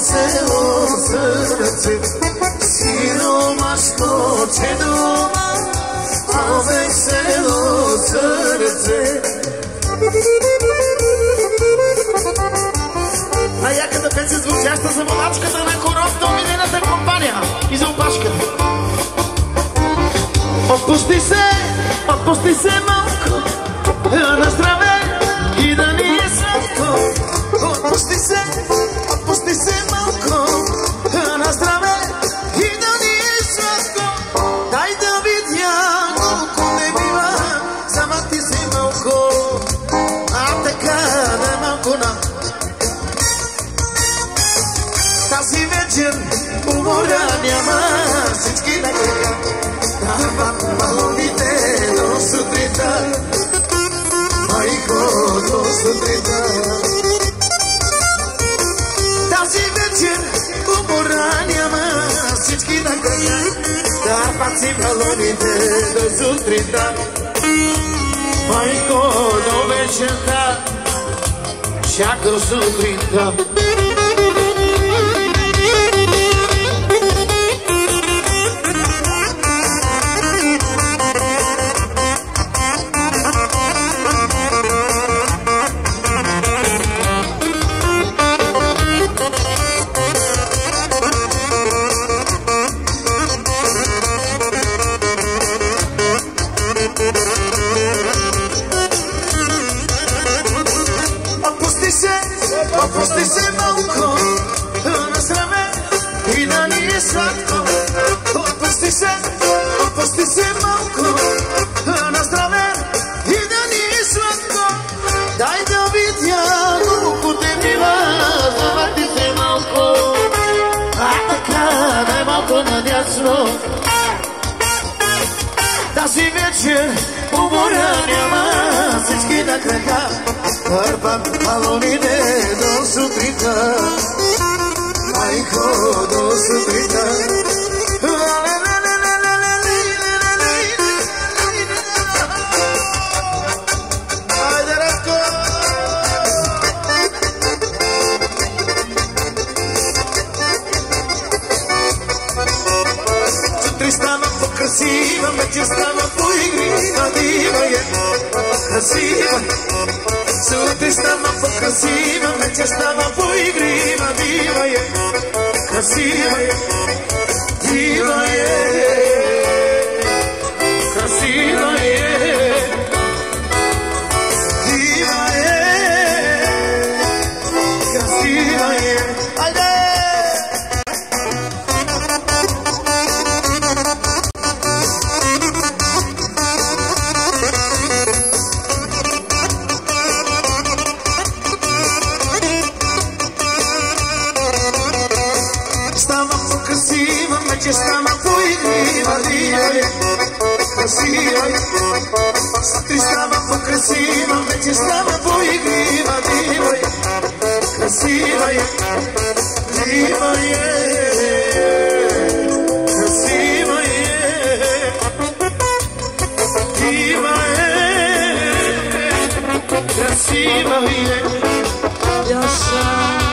весело сърце, сиромашко, че дома, а весело сърце. А яката песен звучаща за водачката на коровта, умилената компания и за опашката. Отпусти се, отпусти се малко, на здраве умора няма всички на кръга. Давам балоните до сутринта, майко до сутринта. Тази вечер умора няма всички на кръга. Давам си балоните до сутринта, майко до вечерта, чак до сутринта. Се, отпусти се малко на здраве и да ни е сладко. Отпусти се, отпусти се малко на здраве и да ни е сладко. Дай да видя колко те бива, завърти се малко, така надясно. Тази вечер умора няма всички на крака. Вървам балоните siva, među tu igrišta diva je Krasiva, sudi s nama pokrasiva, među stama po igriva diva je Krasiva je, diva je Krasiva je Diva je, krasiva je, ajde! Geçesem kuyri vadiye Kasiye Satristava pokresiva Geçesem kuyri vadiye Kasiva je Živa je Kasiva je Diva je Krasiva je Ja sam